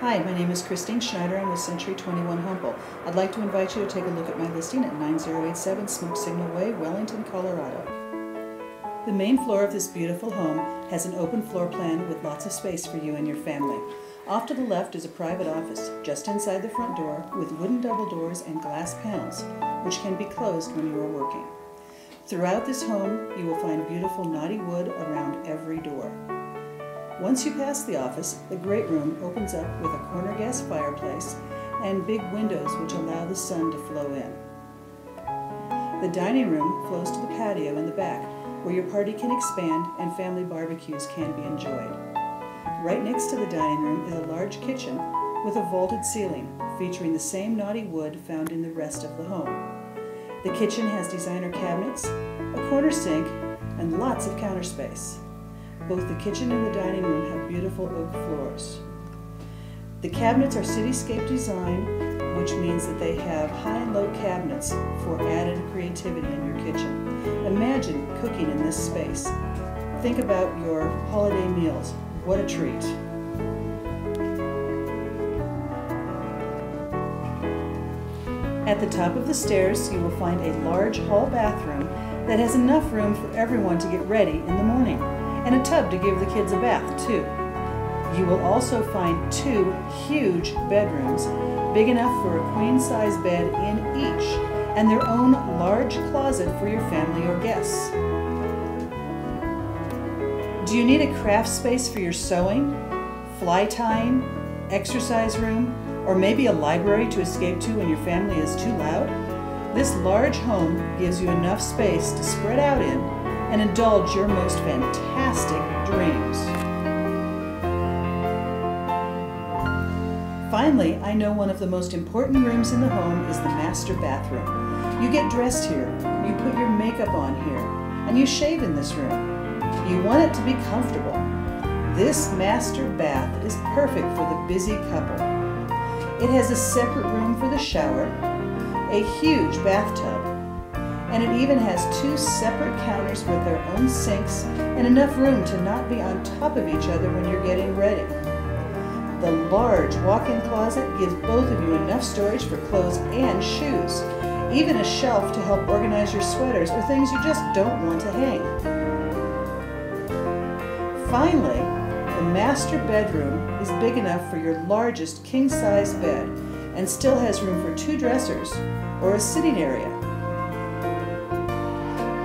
Hi, my name is Christine Schneider. I'm with Century 21 Humpal. I'd like to invite you to take a look at my listing at 9087 Smoke Signal Way, Wellington, Colorado. The main floor of this beautiful home has an open floor plan with lots of space for you and your family. Off to the left is a private office, just inside the front door, with wooden double doors and glass panels, which can be closed when you are working. Throughout this home, you will find beautiful knotty wood around every door. Once you pass the office, the great room opens up with a corner gas fireplace and big windows which allow the sun to flow in. The dining room flows to the patio in the back where your party can expand and family barbecues can be enjoyed. Right next to the dining room is a large kitchen with a vaulted ceiling featuring the same knotty wood found in the rest of the home. The kitchen has designer cabinets, a corner sink, and lots of counter space. Both the kitchen and the dining room have beautiful oak floors. The cabinets are cityscape design, which means that they have high and low cabinets for added creativity in your kitchen. Imagine cooking in this space. Think about your holiday meals. What a treat. At the top of the stairs, you will find a large hall bathroom that has enough room for everyone to get ready in the morning and a tub to give the kids a bath, too. You will also find two huge bedrooms, big enough for a queen size bed in each, and their own large closet for your family or guests. Do you need a craft space for your sewing, fly tying, exercise room, or maybe a library to escape to when your family is too loud? This large home gives you enough space to spread out in and indulge your most fantastic dreams. Finally, I know one of the most important rooms in the home is the master bathroom. You get dressed here, you put your makeup on here, and you shave in this room. You want it to be comfortable. This master bath is perfect for the busy couple. It has a separate room for the shower, a huge bathtub, and it even has two separate counters with their own sinks and enough room to not be on top of each other when you're getting ready. The large walk-in closet gives both of you enough storage for clothes and shoes, even a shelf to help organize your sweaters or things you just don't want to hang. Finally, the master bedroom is big enough for your largest king-size bed and still has room for two dressers or a sitting area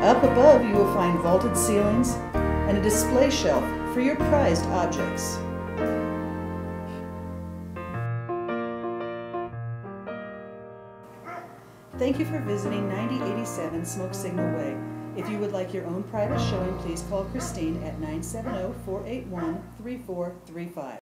up above, you will find vaulted ceilings and a display shelf for your prized objects. Thank you for visiting 9087 Smoke Signal Way. If you would like your own private showing, please call Christine at 970 481 3435.